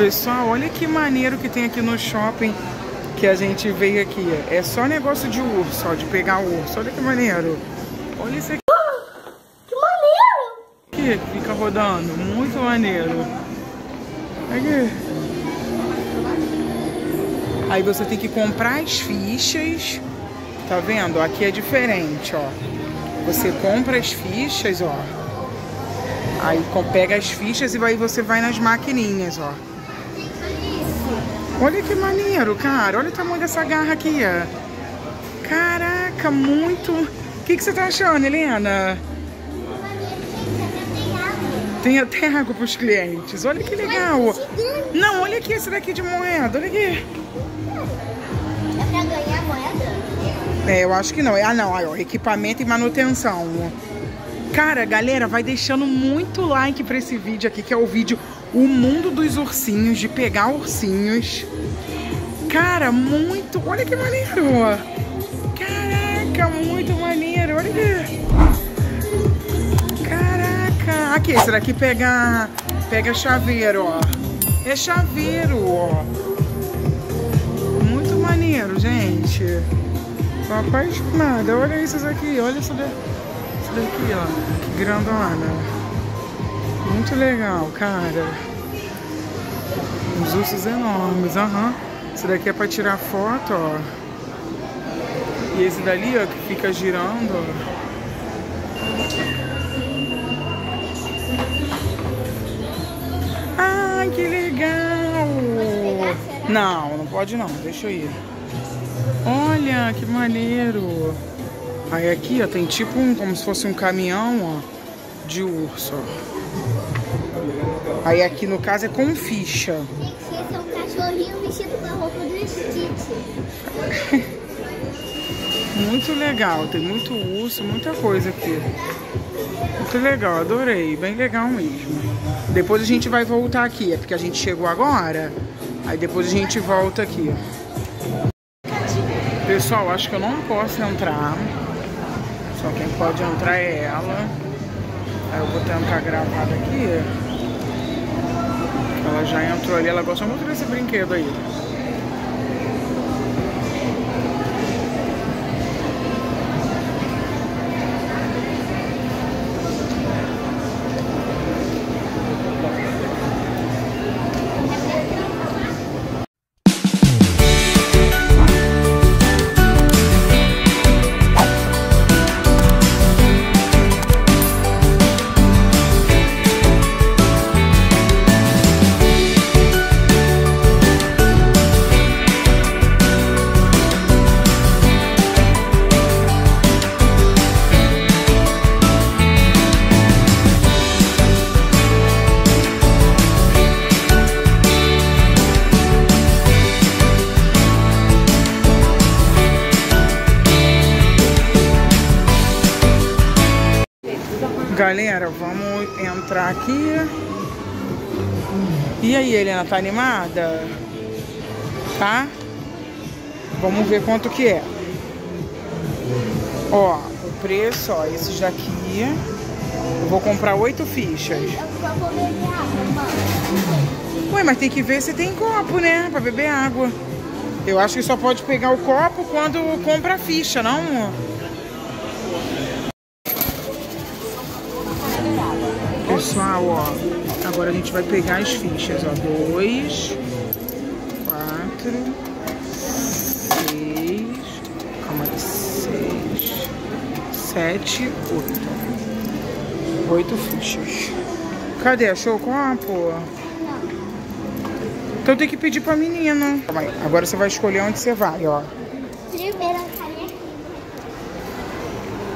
Pessoal, olha que maneiro que tem aqui no shopping que a gente veio aqui. É só negócio de urso, ó, de pegar urso. Olha que maneiro. Olha isso aqui. Que maneiro! Aqui, fica rodando. Muito maneiro. Aqui. Aí você tem que comprar as fichas. Tá vendo? Aqui é diferente, ó. Você compra as fichas, ó. Aí pega as fichas e aí você vai nas maquininhas, ó. Olha que maneiro, cara. Olha o tamanho dessa garra aqui, ó. Caraca, muito... O que, que você tá achando, Helena? Tem até água pros clientes. Olha que legal. Não, olha aqui esse daqui de moeda. Olha aqui. É pra ganhar moeda? É, eu acho que não. Ah, não. Aí, ó, equipamento e manutenção. Cara, galera, vai deixando muito like pra esse vídeo aqui, que é o vídeo O Mundo dos Ursinhos, de pegar ursinhos. Cara, muito... Olha que maneiro. Caraca, muito maneiro. Olha aqui. Caraca. Aqui, esse daqui pega, pega chaveiro, ó. É chaveiro, ó. Muito maneiro, gente. Tô apaixonada. Olha isso aqui. Olha isso. Isso daqui, ó. Que grandona. Muito legal, cara. Os ursos enormes, aham. Esse daqui é pra tirar foto, ó. E esse dali, ó, que fica girando, ó. Ah, que legal! Não, não pode não. Deixa eu ir. Olha, que maneiro. Aí aqui, ó, tem tipo um, como se fosse um caminhão, ó, de urso, ó. Aí aqui, no caso, é com ficha. Esse é um cachorrinho vestido com a roupa do Stitch. Muito legal, tem muito urso, muita coisa aqui. Muito legal, adorei, bem legal mesmo. Depois a gente vai voltar aqui, é porque a gente chegou agora. Aí depois a gente volta aqui. Pessoal, acho que eu não posso entrar. Só quem pode entrar é ela. Aí eu vou tentar gravar daqui. Ela já entrou ali, ela gosta muito desse brinquedo aí. Galera, vamos entrar aqui. E aí, Helena, tá animada? Tá? Vamos ver quanto que é. Ó, o preço, ó, esses daqui. Eu vou comprar oito fichas. Ué, mas tem que ver se tem copo, né? Pra beber água. Eu acho que só pode pegar o copo quando compra a ficha, não? Pessoal, ó. Agora a gente vai pegar as fichas, ó. Dois, quatro, seis. Calma aí. Seis, sete, oito. Oito fichas. Cadê? Achou o copo? Então tem que pedir pra menina. Calma aí. Agora você vai escolher onde você vai, ó. Primeiro a caneca.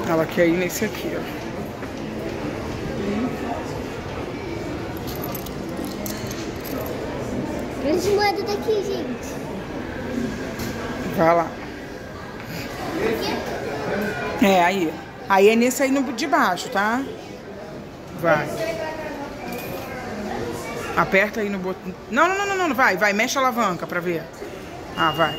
Ela quer ir nesse aqui, ó. Grande moeda daqui, gente. Vai lá. É, aí. Aí é nesse aí no de baixo, tá? Vai. Aperta aí no botão. Não, não, não, não, não, vai, vai, mexe a alavanca pra ver. Ah, vai.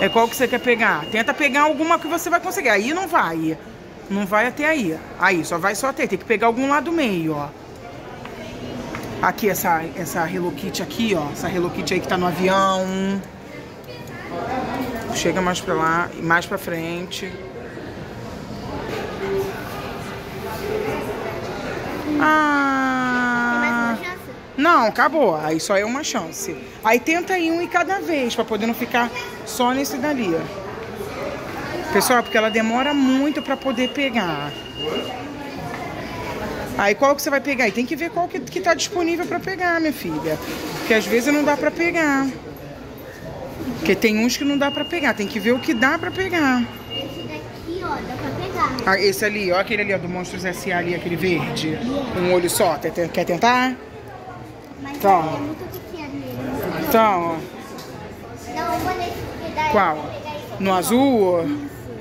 É qual que você quer pegar? Tenta pegar alguma que você vai conseguir. Aí não vai. Não vai até aí. Aí, só vai só até. Tem que pegar algum lá do meio, ó. Aqui, essa, essa Hello Kitty aqui, ó. Essa Hello Kitty aí que tá no avião. Chega mais pra lá, mais pra frente. Ah... Não, acabou. Aí só é uma chance. Aí tenta ir um em cada vez, pra poder não ficar só nesse dali. Pessoal, porque ela demora muito pra poder pegar. Aí qual que você vai pegar? E tem que ver qual que, que tá disponível pra pegar, minha filha. Porque às vezes não dá pra pegar. Porque tem uns que não dá pra pegar. Tem que ver o que dá pra pegar. Esse daqui, ó, dá pra pegar. Ah, esse ali, ó, aquele ali, ó, do Monstros S.A. ali, aquele verde. Um olho só. Quer, tentar? Mas Tá. é muito pequeno ele. Então, ó. Não, eu vou nesse dá Qual? No azul?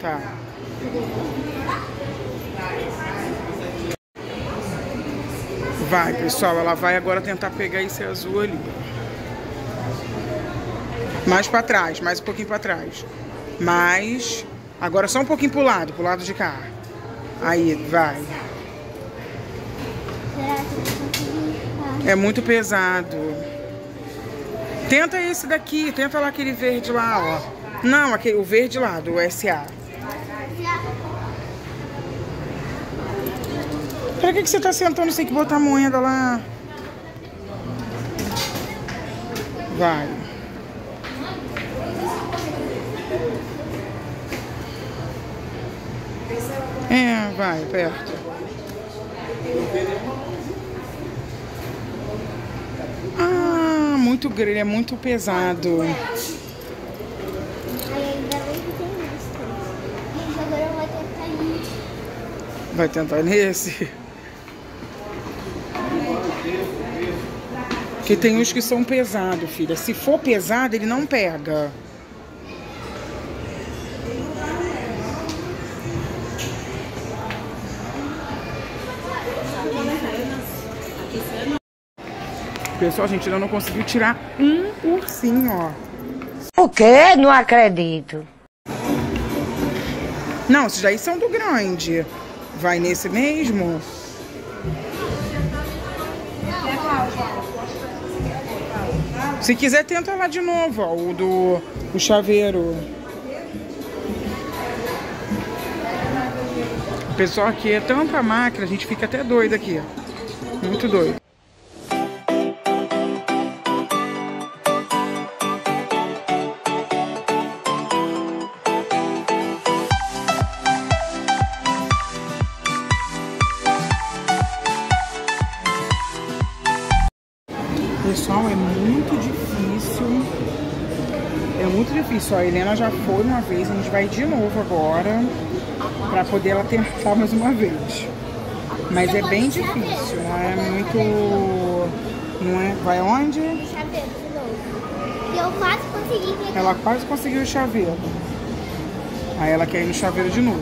Tá. Vai, pessoal, ela vai agora tentar pegar esse azul ali. Mais pra trás, mais um pouquinho pra trás. Mais. Agora só um pouquinho pro lado, pro lado de cá. Aí, vai. É muito pesado. Tenta esse daqui, tenta lá aquele verde lá, ó. Não, aquele, o verde lá, do SA. Pra que, que você tá sentando? Tem que botar a moeda lá. Vai. É, vai, perto. Ah, muito grande, é muito pesado. Aí ainda bem que tem isso. Gente, agora eu vou tentar ir. Vai tentar nesse? Porque tem uns que são pesados, filha. Se for pesado, ele não pega. Pessoal, a gente ainda não conseguiu tirar um ursinho, ó. O quê? Não acredito. Não, esses daí são do grande. Vai nesse mesmo? Se quiser, tenta lá de novo, ó, o do o chaveiro. O pessoal aqui é tanta máquina, a gente fica até doido aqui. Muito doido. Muito difícil. A Helena já foi uma vez, a gente vai de novo agora. Pra poder ela tentar mais uma vez. Mas é bem difícil, não é muito. Não é. Vai onde? De novo. Eu quase consegui. Ela quase conseguiu o chaveiro. Aí ela quer ir no chaveiro de novo.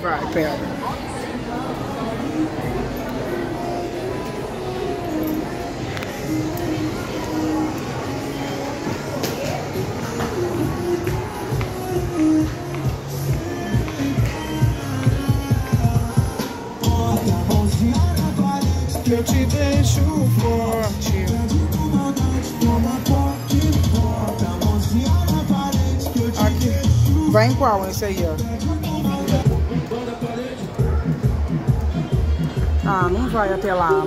Vai, pega. Deixo forte. Aqui. Vai em qual esse aí, ó? Ah, não vai até lá.